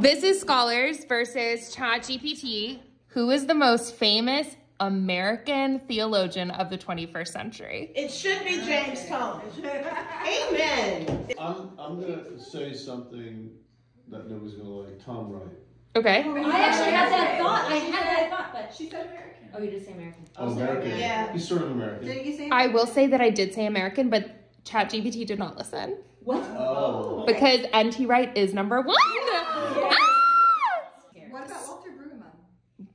This is Scholars versus ChatGPT. Who is the most famous American theologian of the 21st century? It should be James Cone. Amen. I'm, I'm gonna say something that nobody's gonna like, Tom Wright. Okay. I actually had that thought. I had that thought, but She said American. oh, you did say American. Oh, American. Yeah. He's sort of American. Did you say? I will say that I did say American, but ChatGPT did not listen What? Oh. because NT Wright is number one. Ah! What about Walter Brueggemann?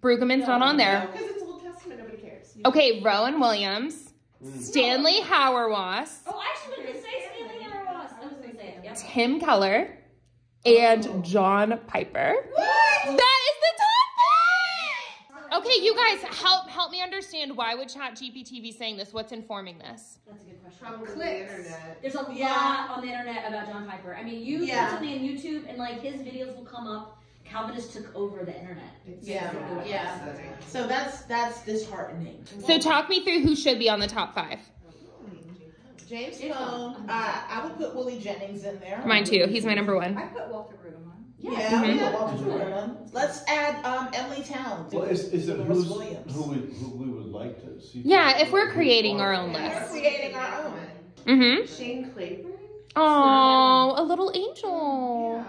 Brueggemann's not on there. Because it's Old Testament, nobody cares. Okay, Rowan Williams, Stanley Hauerwas, Oh, I actually was gonna say Stanley Hauerwas. I was gonna say it. Yep. Tim Keller, and John Piper. That is the top five! Okay, you guys, help help me understand why would ChatGPT be saying this? What's informing this? That's a good question. Probably Clicks. the internet. There's a Yeah. lot on the internet about John Piper. I mean, you Yeah. put something on YouTube and like his videos will come up. Calvinists took over the internet. It's Yeah, basically yeah. So that's that's disheartening. So talk me through who should be on the top five. James James Cone. Cone. Uh, I would put Willie Jennings in there. Mine too. He's my number one. I put Walter Brueggemann. Yeah, yeah. Walter Brueggemann. Let's add um, Emilie Townes. Well, is, is it Delores who's, Williams. who we, who we would like to see? Yeah, if we're creating our own We're list. creating our own. Mm-hmm. Shane Claiborne. Oh, a little angel.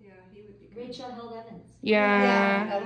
Yeah, yeah, he would be. Rachel Held Evans. Yeah. Yeah,